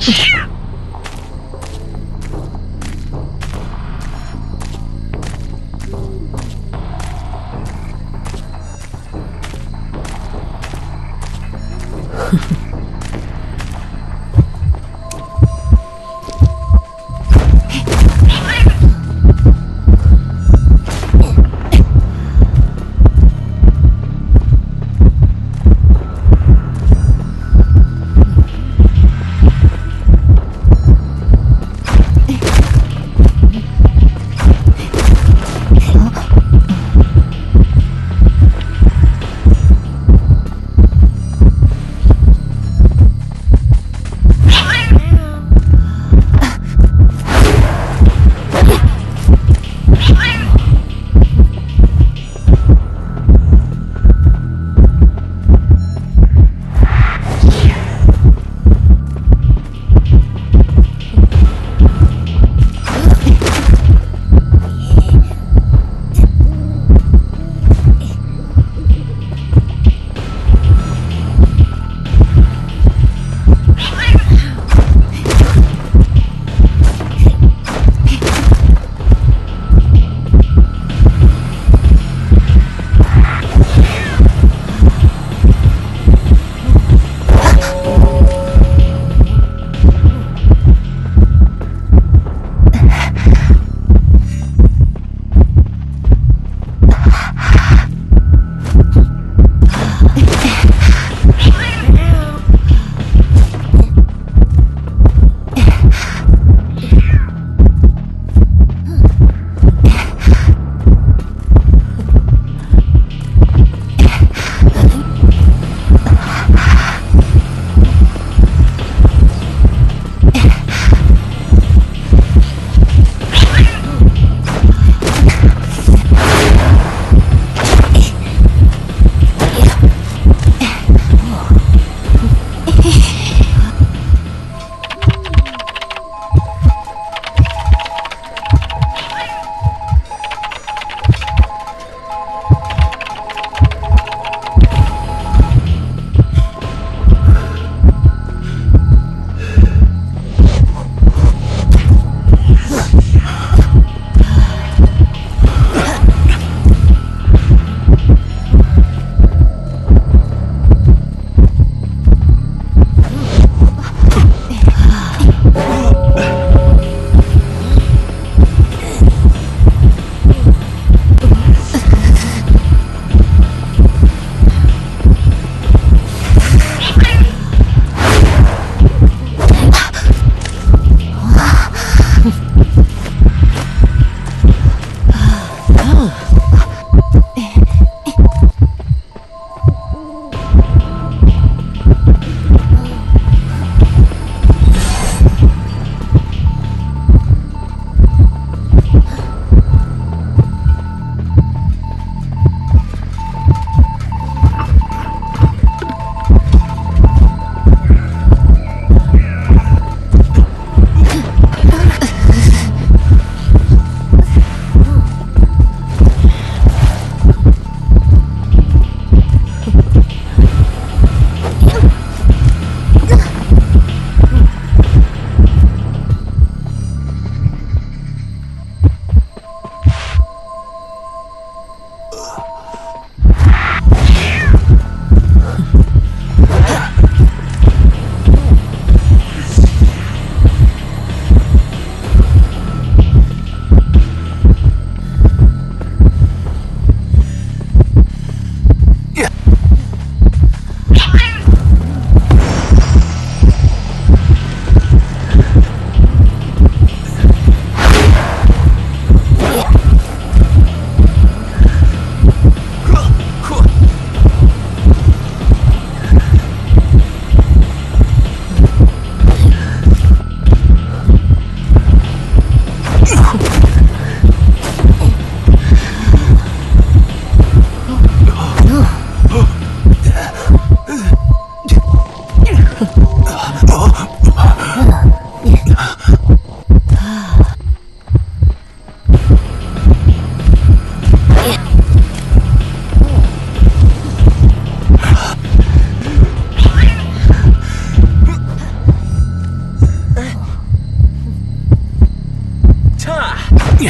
Yeah! 你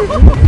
Oh, my God.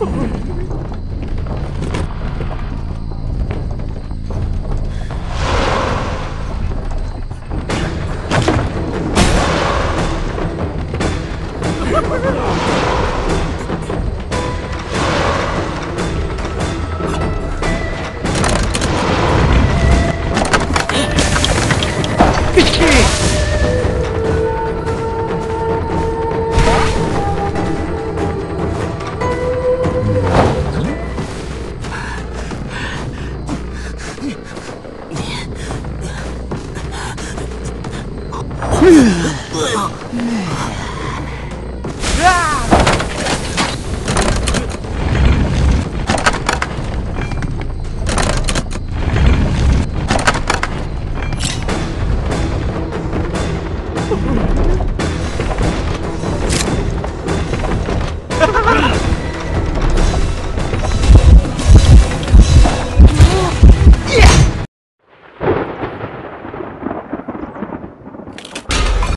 Okay.